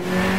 Yeah.